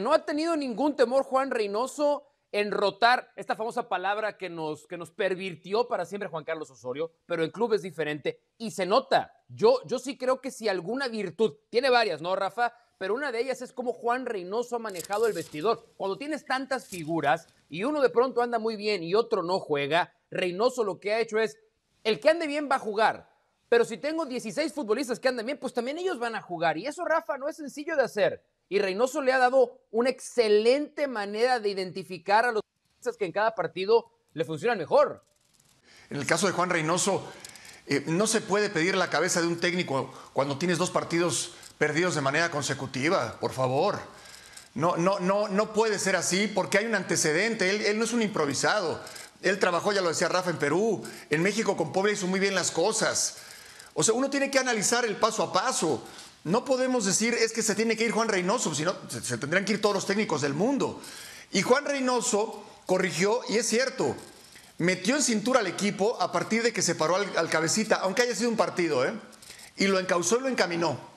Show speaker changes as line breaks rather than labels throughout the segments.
No ha tenido ningún temor Juan Reynoso en rotar esta famosa palabra que nos, que nos pervirtió para siempre Juan Carlos Osorio, pero en club es diferente y se nota. Yo, yo sí creo que si alguna virtud, tiene varias, ¿no, Rafa? Pero una de ellas es cómo Juan Reynoso ha manejado el vestidor. Cuando tienes tantas figuras y uno de pronto anda muy bien y otro no juega, Reynoso lo que ha hecho es, el que ande bien va a jugar. Pero si tengo 16 futbolistas que andan bien, pues también ellos van a jugar. Y eso, Rafa, no es sencillo de hacer. Y Reynoso le ha dado una excelente manera de identificar a los que en cada partido le funcionan mejor.
En el caso de Juan Reynoso, eh, no se puede pedir la cabeza de un técnico cuando tienes dos partidos perdidos de manera consecutiva, por favor. No, no, no, no puede ser así porque hay un antecedente. Él, él no es un improvisado. Él trabajó, ya lo decía Rafa, en Perú. En México con Puebla hizo muy bien las cosas. O sea, uno tiene que analizar el paso a paso. No podemos decir es que se tiene que ir Juan Reynoso, sino se, tendrán que ir todos los técnicos del mundo. Y Juan Reynoso corrigió, y es cierto, metió en cintura al equipo a partir de que se paró al, al cabecita, aunque haya sido un partido, ¿eh? y lo encauzó y lo encaminó.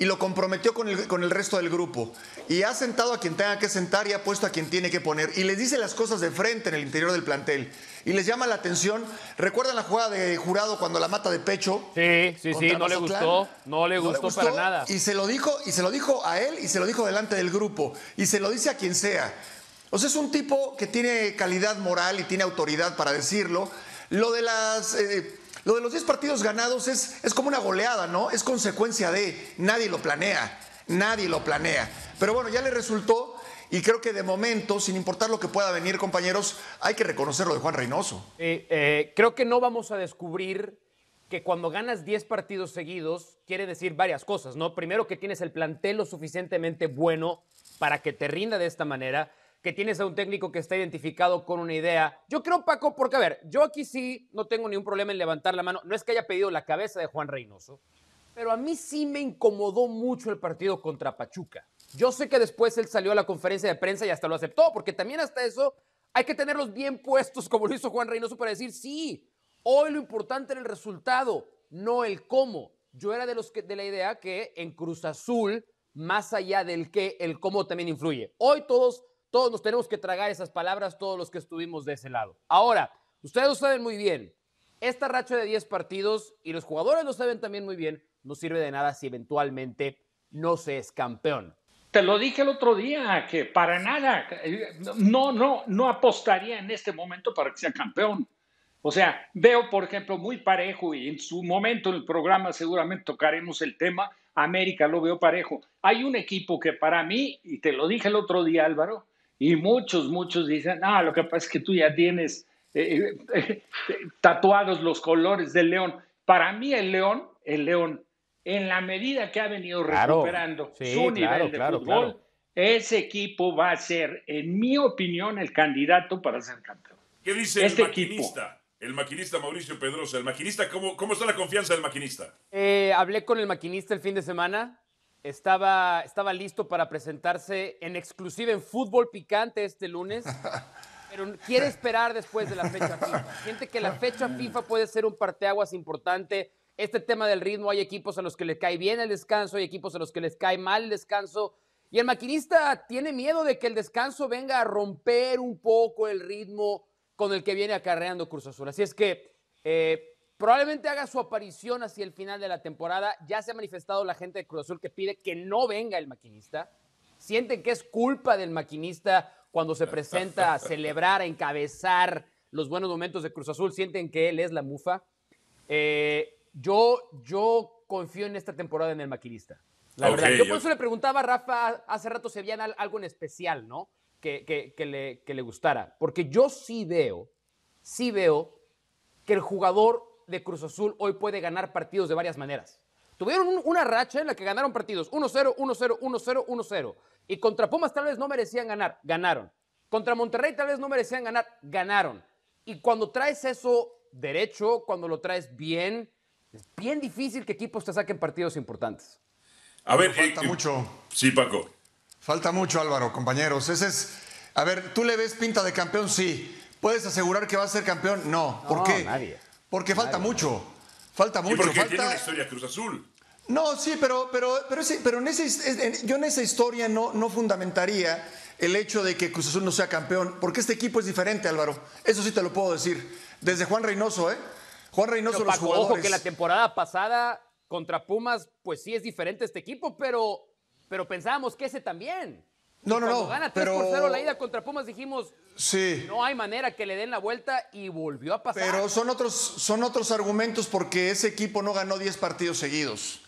Y lo comprometió con el, con el resto del grupo. Y ha sentado a quien tenga que sentar y ha puesto a quien tiene que poner. Y les dice las cosas de frente en el interior del plantel. Y les llama la atención. ¿Recuerdan la jugada de jurado cuando la mata de pecho?
Sí, sí, sí, no le gustó, no le gustó para nada.
Y se lo dijo, y se lo dijo a él y se lo dijo delante del grupo. Y se lo dice a quien sea. O sea, es un tipo que tiene calidad moral y tiene autoridad para decirlo. Lo de las. eh, lo de los 10 partidos ganados es, es como una goleada, ¿no? Es consecuencia de. Nadie lo planea. Nadie lo planea. Pero bueno, ya le resultó. Y creo que de momento, sin importar lo que pueda venir, compañeros, hay que reconocer lo de Juan Reynoso.
Eh, creo que no vamos a descubrir que cuando ganas 10 partidos seguidos quiere decir varias cosas, ¿no? Primero que tienes el plantel lo suficientemente bueno para que te rinda de esta manera, que tienes a un técnico que está identificado con una idea. Yo creo, Paco, porque a ver, yo aquí sí no tengo ningún problema en levantar la mano. No es que haya pedido la cabeza de Juan Reynoso, pero a mí sí me incomodó mucho el partido contra Pachuca. Yo sé que después él salió a la conferencia de prensa y hasta lo aceptó, porque también hasta eso hay que tenerlos bien puestos, como lo hizo Juan Reynoso, para decir, sí, hoy lo importante era el resultado, no el cómo. Yo era de los que, de la idea que en Cruz Azul, más allá del qué, el cómo también influye. Hoy todos, todos nos tenemos que tragar esas palabras, todos los que estuvimos de ese lado. Ahora, ustedes lo saben muy bien, esta racha de 10 partidos, y los jugadores lo saben también muy bien, no sirve de nada si eventualmente no se es campeón.
Te lo dije el otro día, que para nada, no, no, no apostaría en este momento para que sea campeón. O sea, veo, por ejemplo, muy parejo y en su momento en el programa seguramente tocaremos el tema. América lo veo parejo. Hay un equipo que para mí, y te lo dije el otro día, Álvaro, y muchos, muchos dicen, ah, lo que pasa es que tú ya tienes eh, eh, tatuados los colores del León. Para mí el León, el León, en la medida que ha venido
Claro,
recuperando
sí,
su nivel
claro,
de
claro,
fútbol,
claro.
ese equipo va a ser, en mi opinión, el candidato para ser campeón.
¿Qué dice
Este
el maquinista? El maquinista Mauricio Pedrosa. El maquinista, ¿cómo, ¿cómo está la confianza del maquinista?
Eh, hablé con el maquinista el fin de semana. Estaba, estaba listo para presentarse en exclusiva en fútbol picante este lunes. Pero quiere esperar después de la fecha FIFA. Siente que la fecha FIFA puede ser un parteaguas importante. Este tema del ritmo, hay equipos a los que les cae bien el descanso, hay equipos a los que les cae mal el descanso. Y el maquinista tiene miedo de que el descanso venga a romper un poco el ritmo con el que viene acarreando Cruz Azul. Así es que eh, probablemente haga su aparición hacia el final de la temporada. Ya se ha manifestado la gente de Cruz Azul que pide que no venga el maquinista. Sienten que es culpa del maquinista cuando se presenta a celebrar, a encabezar los buenos momentos de Cruz Azul. Sienten que él es la mufa. Eh, yo, yo confío en esta temporada en el maquinista. La verdad. Yo por eso le preguntaba a Rafa hace rato si había al- algo en especial, ¿no? Que, que- que le, que le gustara. Porque yo sí veo, sí veo que el jugador de Cruz Azul hoy puede ganar partidos de varias maneras. Tuvieron un- una racha en la que ganaron partidos 1-0, 1-0, 1-0, 1-0. Y contra Pumas tal vez no merecían ganar, ganaron. Contra Monterrey tal vez no merecían ganar, ganaron. Y cuando traes eso derecho, cuando lo traes bien, es bien difícil que equipos te saquen partidos importantes.
A ver,
Falta
eh,
mucho.
Sí, Paco.
Falta mucho, Álvaro, compañeros. Ese es. A ver, ¿tú le ves pinta de campeón? Sí. ¿Puedes asegurar que va a ser campeón? No. ¿Por
No,
qué?
nadie.
Porque falta mucho. Falta
Y
mucho.
porque
falta...
tiene una historia Cruz Azul.
No, sí, pero, pero, pero, sí, pero en ese, yo en esa historia no, no fundamentaría el hecho de que Cruz Azul no sea campeón, porque este equipo es diferente, Álvaro. Eso sí te lo puedo decir. Desde Juan Reynoso, ¿eh? Juan Reynoso, los jugadores.
Ojo que la temporada pasada contra Pumas, pues sí es diferente este equipo, pero, pero pensábamos que ese también.
No, no, no.
Gana 3
pero...
por 0 la ida contra Pumas, dijimos,
sí.
no hay manera que le den la vuelta y volvió a pasar.
Pero son otros, son otros argumentos porque ese equipo no ganó 10 partidos seguidos.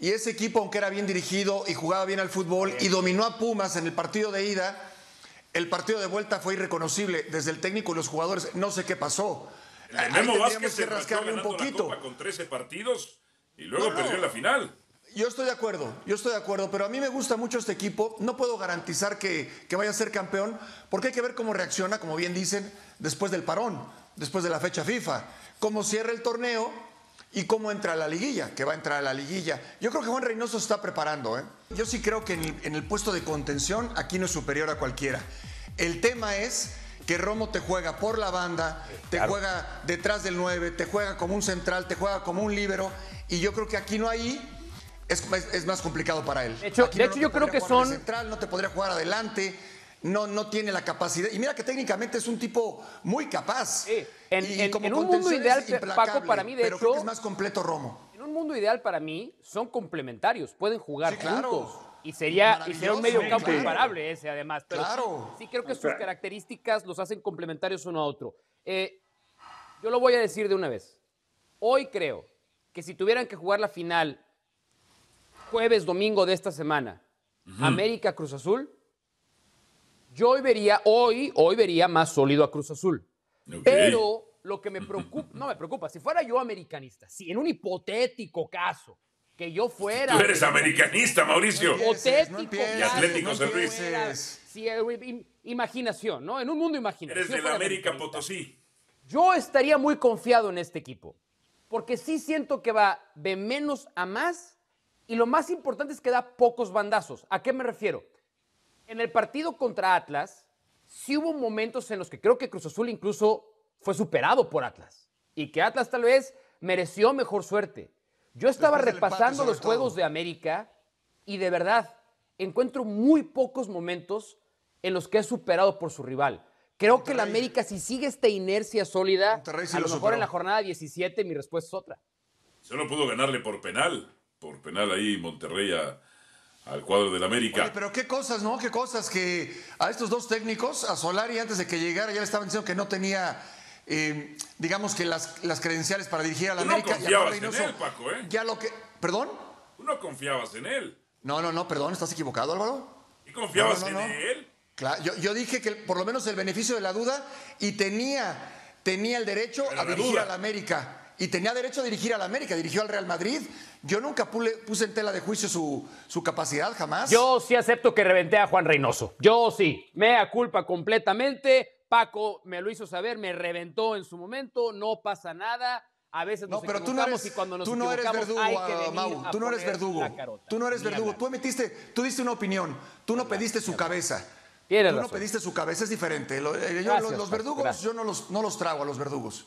Y ese equipo, aunque era bien dirigido y jugaba bien al fútbol y dominó a Pumas en el partido de ida, el partido de vuelta fue irreconocible desde el técnico y los jugadores. No sé qué pasó.
El Memo Vázquez se rascarle un poquito. La Copa con 13 partidos y luego perdió la final.
Yo estoy de acuerdo, yo estoy de acuerdo, pero a mí me gusta mucho este equipo. No puedo garantizar que, que, vaya a ser campeón, porque hay que ver cómo reacciona, como bien dicen, después del parón, después de la fecha FIFA. Cómo cierra el torneo y cómo entra a la liguilla, que va a entrar a la liguilla. Yo creo que Juan Reynoso se está preparando. ¿eh? Yo sí creo que en el, en el puesto de contención aquí no es superior a cualquiera. El tema es que Romo te juega por la banda, te juega detrás del 9, te juega como un central, te juega como un líbero. Y yo creo que aquí no hay. Es, es, más complicado para él.
De hecho,
aquí
de
no
hecho yo creo que
jugar
son.
central, no te podría jugar adelante. No, no tiene la capacidad. Y mira que técnicamente es un tipo muy capaz.
Sí. En,
y,
en,
como
en un mundo ideal, Paco, para mí, de
pero
hecho.
creo que es más completo Romo.
En un mundo ideal, para mí, son complementarios. Pueden jugar
Sí, claro.
juntos. Y sería, y sería un medio campo
claro.
imparable ese, además. Pero
Claro.
sí, sí creo que sus
Claro.
características los hacen complementarios uno a otro. Eh, yo lo voy a decir de una vez. Hoy creo que si tuvieran que jugar la final jueves, domingo de esta semana, América Cruz Azul, yo hoy vería, hoy, hoy vería más sólido a Cruz Azul. Pero lo que me preocupa, no me preocupa, si fuera yo americanista, si en un hipotético caso que yo fuera.
Tú eres americanista, Mauricio.
no
Hipotético
empieces,
Y Atlético
caso,
San Luis.
eh, im- imaginación, ¿no? En un mundo imaginario.
Eres
si yo
de la
fuera
América Potosí.
Yo estaría muy confiado en este equipo, porque sí siento que va de menos a más y lo más importante es que da pocos bandazos. ¿A qué me refiero? En el partido contra Atlas, sí hubo momentos en los que creo que Cruz Azul incluso fue superado por Atlas y que Atlas tal vez mereció mejor suerte. Yo estaba repasando los juegos de América y de verdad encuentro muy pocos momentos en los que es superado por su rival. Creo que la
Monterrey.
América, si sigue esta inercia sólida,
sí
a lo
lo
mejor
superó.
en la jornada 17 mi respuesta es otra.
Solo pudo ganarle por penal. Por penal ahí Monterrey a- al cuadro del América.
Oye, pero qué cosas, ¿no? Qué cosas que a estos dos técnicos, a Solari antes de que llegara, ya le estaban diciendo que no tenía, eh, digamos que las, las credenciales para dirigir a la
Tú no
América. y
confiabas
Juan
en
Reynoso,
él, Paco, ¿eh?
Ya lo que. ¿Perdón?
Tú no confiabas en él.
No, no, no, perdón, ¿estás equivocado, Álvaro?
¿Y confiabas
No, no, no,
en él?
Claro, yo, yo dije que por lo menos el beneficio de la duda y tenía, tenía el derecho a dirigir
duda.
a la América. Y tenía derecho a dirigir a la América, dirigió al Real Madrid. Yo nunca pule- puse en tela de juicio su, su capacidad, jamás.
Yo sí acepto que reventé a Juan Reynoso. Yo sí. Mea culpa completamente. Paco me lo hizo saber, me reventó en su momento. No pasa nada. A veces
No,
nos
pero tú no eres,
y cuando nos
tú no eres verdugo,
hay que venir
Mau. Tú no eres verdugo. Tú no eres
Ni
verdugo.
hablar.
Tú emitiste, tú diste una opinión. Tú no pediste su cabeza.
Tienes
Tú no pediste su cabeza, es diferente. Eh, yo-
Gracias,
los, verdugos,
gracias.
yo no los, no los trago a los verdugos.